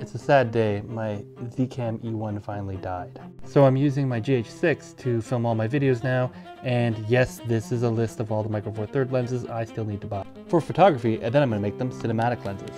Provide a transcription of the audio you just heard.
It's a sad day. My Zcam E1 finally died. So I'm using my GH6 to film all my videos now, and yes, this is a list of all the Micro Four Third lenses I still need to buy. For photography, and then I'm gonna make them cinematic lenses.